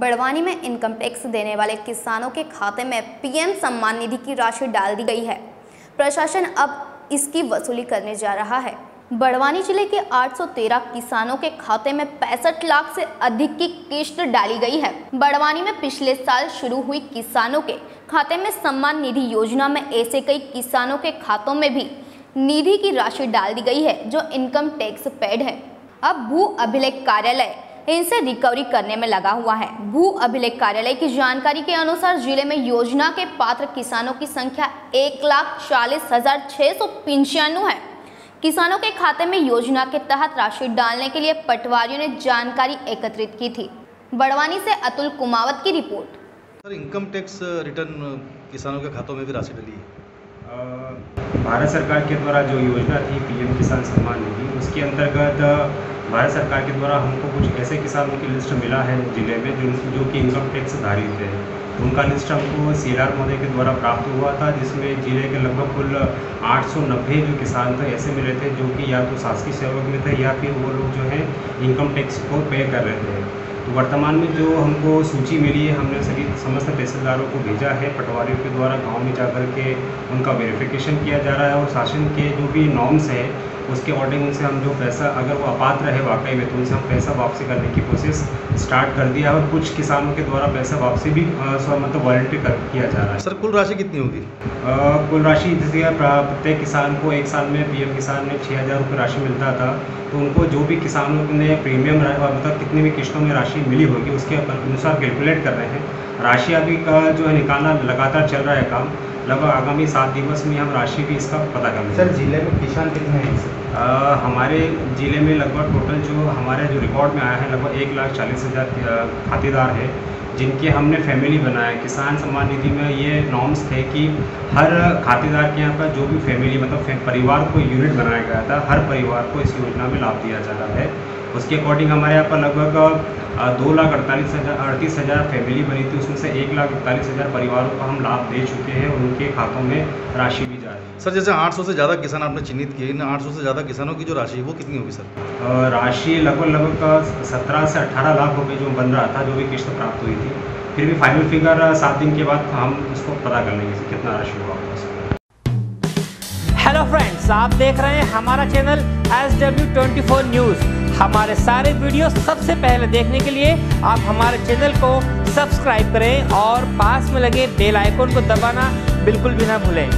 बड़वानी में income tax देने वाले किसानों के खाते में पीएम सम्मान निधि की राशि डाल दी गई है। प्रशासन अब इसकी वसूली करने जा रहा है। बड़वानी ज़िले के 813 किसानों के खाते में पैंसठ लाख से अधिक की किश्त डाली गई है। बड़वानी में पिछले साल शुरू हुई किसानों के खाते में सम्मान निधि योजना में ऐसे कई किसानों के खातों में भी निधि की राशि डाल दी गई है, जो इनकम टैक्स पेड है। अब भू अभिलेख कार्यालय इनसे रिकवरी करने में लगा हुआ है। भू अभिलेख कार्यालय की जानकारी के अनुसार ज़िले में योजना के पात्र किसानों की संख्या एक लाख चालीस हज़ार छह सौ पंचानवे है। किसानों के खाते में योजना के तहत राशि डालने के लिए पटवारियों ने जानकारी एकत्रित की थी। बड़वानी से अतुल कुमावत की report. Sir income tax return किसानों के खातों में भी राशि डली है। भारत सरकार के द्वारा जो योजना थी पीएम किसान सम्मान निधि उसके अंतर्गत भारत सरकार के द्वारा हमको कुछ ऐसे किसानों की लिस्ट मिला है ज़िले में जो जो कि इनकम टैक्स धारित है। उनका लिस्ट हमको सी एल महोदय के द्वारा प्राप्त हुआ था, जिसमें ज़िले के लगभग कुल 890 जो किसान थे, ऐसे मिले थे जो कि या तो शासकीय सेवक में थे या फिर वो लोग जो है इनकम टैक्स को पे कर रहे थे। तो वर्तमान में जो हमको सूची मिली है हमने सभी समस्त तहसीलदारों को भेजा है पटवारियों के द्वारा गाँव में जाकर के उनका वेरिफिकेशन किया जा रहा है और शासन के जो भी नॉर्म्स है उसके अकॉर्डिंग उनसे हम जो पैसा अगर वो अपात्र है वाकई में तो उनसे हम पैसा वापसी करने की कोशिश स्टार्ट कर दिया है और कुछ किसानों के द्वारा पैसा वापसी भी मतलब वॉलंटरी कर किया जा रहा है। सर कुल राशि कितनी होगी? कुल राशि जैसे प्रत्येक किसान को एक साल में पीएम किसान में छः हज़ार रुपये राशि मिलता था तो उनको जो भी किसानों ने प्रीमियम मतलब कितनी भी किस्तों में राशि मिली होगी उसके अनुसार कैलकुलेट कर रहे हैं। राशि अभी का जो है निकालना लगातार चल रहा है काम। लगभग आगामी सात दिवस में हम राशि भी इसका पता करेंगे सर ज़िले में किसान कितने हैं? हमारे ज़िले में लगभग टोटल जो हमारे जो रिकॉर्ड में आया है लगभग एक लाख चालीस हज़ार खातेदार है। जिनके हमने फैमिली बनाया। किसान सम्मान निधि में ये नॉर्म्स थे कि हर खातेदार के यहाँ पर जो भी फैमिली मतलब परिवार को यूनिट बनाया गया था, हर परिवार को इस योजना में लाभ दिया जा रहा है। उसके अकॉर्डिंग हमारे यहाँ पर लगभग दो लाख अड़तालीस हज़ार, अड़तीस हज़ार फैमिली बनी थी। उसमें से एक लाख इकतालीस हज़ार परिवारों को हम लाभ दे चुके हैं उनके खातों में राशि सर जैसे 800 से ज़्यादा किसान आपने चिन्हित किए इन 800 से ज़्यादा किसानों की जो राशि है वो कितनी होगी सर? राशि लगभग लगभग सत्रह से अट्ठारह लाख रुपए जो बन रहा था जो भी किस्त प्राप्त हुई थी फिर भी फाइनल फिगर सात दिन के बाद हम उसको पता कर लेंगे कितना राशि हुआ होगा हेलो फ्रेंड्स आप देख रहे हैं हमारा channel S W twenty four news हमारे सारे वीडियो सबसे पहले देखने के लिए आप हमारे चैनल को सब्सक्राइब करें और पास में लगे बेल आइकन को दबाना बिल्कुल भी ना भूलें।